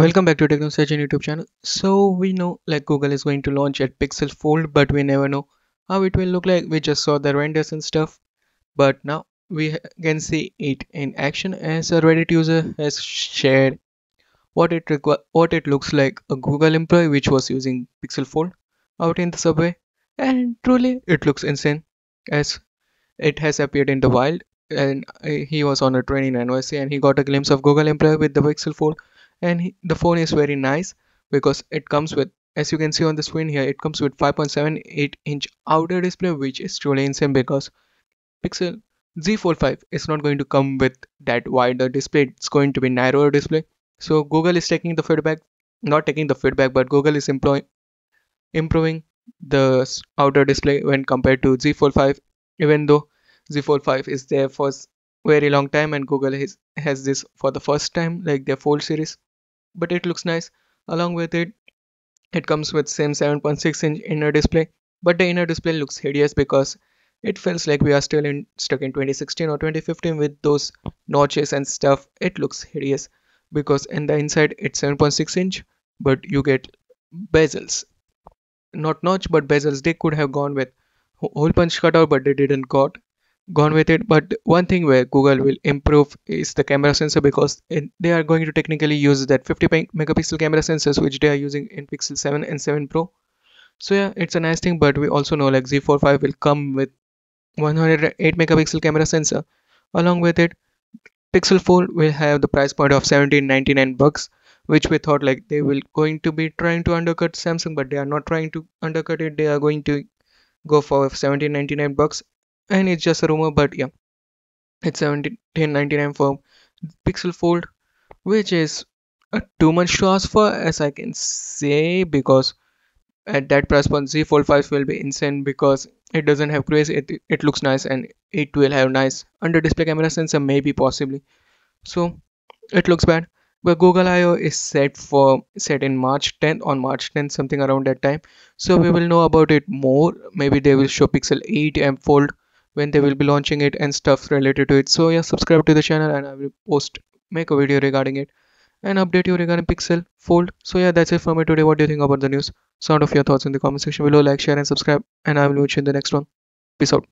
Welcome back to Techno Ssaiyajin YouTube channel. So we know like Google is going to launch at Pixel Fold, but we never know how it will look like. We just saw the renders and stuff, but now we can see it in action as a Reddit user has shared what it what it looks like a Google employee which was using Pixel Fold out in the subway, and truly it looks insane as it has appeared in the wild. And uh, he was on a train in NYC and he got a glimpse of Google employee with the Pixel Fold and he, the phone is very nice because it comes with as you can see on the screen here it comes with 5.78 inch outer display which is truly insane because pixel z fold 5 is not going to come with that wider display. It's going to be narrower display. So google is taking the feedback not taking the feedback but google is employing improving the outer display when compared to z fold 5 even though z fold 5 is there for very long time and google has, has this for the first time like their fold series but it looks nice. Along with it it comes with same 7.6 inch inner display but the inner display looks hideous because it feels like we are still in stuck in 2016 or 2015 with those notches and stuff. It looks hideous because in the inside it's 7.6 inch but you get bezels. Not notch but bezels. They could have gone with hole punch cutout but they didn't got gone with it. But one thing where google will improve is the camera sensor because they are going to technically use that 50 megapixel camera sensors which they are using in pixel 7 and 7 pro. So yeah it's a nice thing but we also know like z45 will come with 108 megapixel camera sensor. Along with it pixel fold will have the price point of 1799 bucks which we thought like they will going to be trying to undercut samsung but they are not trying to undercut it. They are going to go for 1799 bucks and it's just a rumor but yeah. It's 1799 for pixel fold which is uh, too much to ask for as i can say because at that price point z fold 5 will be insane because it doesn't have crazy it, it looks nice and it will have nice under display camera sensor maybe possibly. So it looks bad. But google I/O is set for set in march 10th on march 10th something around that time. So we will know about it more. Maybe they will show pixel 8 and fold when they will be launching it and stuff related to it. So yeah subscribe to the channel and i will post make a video regarding it and update you regarding pixel fold. So yeah that's it for me today. What do you think about the news? Sound of your thoughts in the comment section below. Like share and subscribe and i will watch you in the next one. Peace out